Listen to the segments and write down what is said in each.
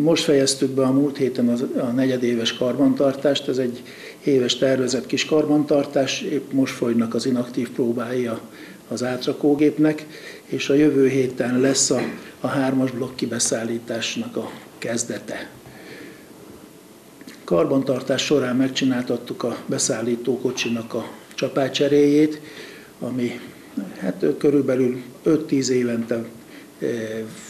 Most fejeztük be a múlt héten a negyedéves karbantartást, ez egy éves tervezett kis karbantartás, épp most folynak az inaktív próbái az átrakógépnek, és a jövő héten lesz a, a hármas blokk kibeszállításnak a kezdete. Karbantartás során megcsináltattuk a beszállító kocsinak a csapácseréjét, ami hát körülbelül 5-10 évente eh,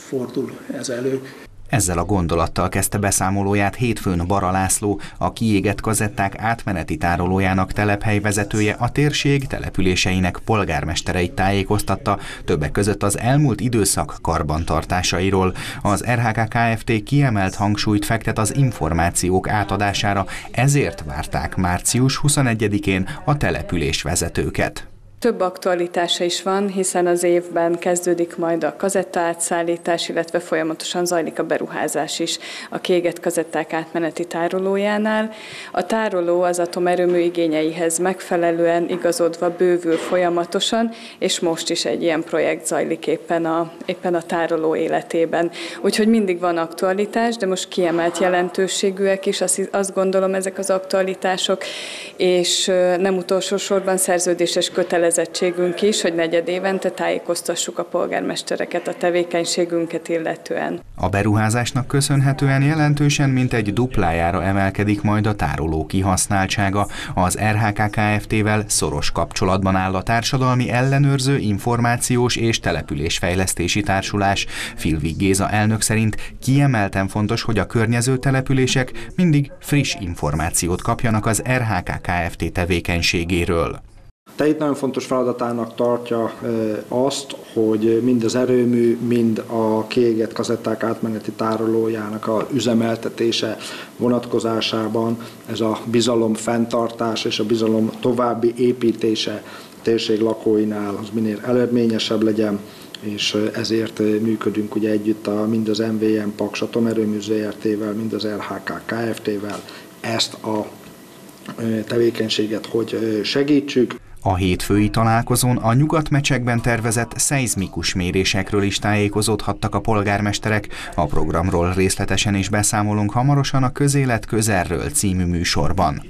fordul ez elő. Ezzel a gondolattal kezdte beszámolóját hétfőn Bara László, a kiégett kazetták átmeneti tárolójának telephelyvezetője a térség településeinek polgármestereit tájékoztatta, többek között az elmúlt időszak karbantartásairól. Az RHK Kft. kiemelt hangsúlyt fektet az információk átadására, ezért várták március 21-én a település vezetőket. Több aktualitása is van, hiszen az évben kezdődik majd a kazetta átszállítás, illetve folyamatosan zajlik a beruházás is a kégett kazetták átmeneti tárolójánál. A tároló az atomerőmű igényeihez megfelelően igazodva bővül folyamatosan, és most is egy ilyen projekt zajlik éppen a, éppen a tároló életében. Úgyhogy mindig van aktualitás, de most kiemelt jelentőségűek is, azt, azt gondolom ezek az aktualitások, és nem utolsó sorban szerződéses kötelezettségek kötelezettségünk is, hogy negyed évente tájékoztassuk a polgármestereket a tevékenységünket illetően. A beruházásnak köszönhetően jelentősen mint egy duplájára emelkedik majd a tároló kihasználtsága. Az RHK Kft-vel szoros kapcsolatban áll a Társadalmi Ellenőrző Információs és Településfejlesztési Társulás. Filvig Géza elnök szerint kiemelten fontos, hogy a környező települések mindig friss információt kapjanak az RHK Kft tevékenységéről. Itt nagyon fontos feladatának tartja azt, hogy mind az erőmű, mind a kiégett kazetták átmeneti tárolójának a üzemeltetése vonatkozásában ez a bizalom fenntartás és a bizalom további építése térség lakóinál az minél eredményesebb legyen, és ezért működünk ugye együtt a, mind az MVM Paks Atomerőmű ZRT-vel, mind az LHK Kft-vel ezt a tevékenységet, hogy segítsük. A hétfői találkozón a nyugatmecsekben tervezett szeizmikus mérésekről is tájékozódhattak a polgármesterek. A programról részletesen is beszámolunk hamarosan a Közélet közelről című műsorban.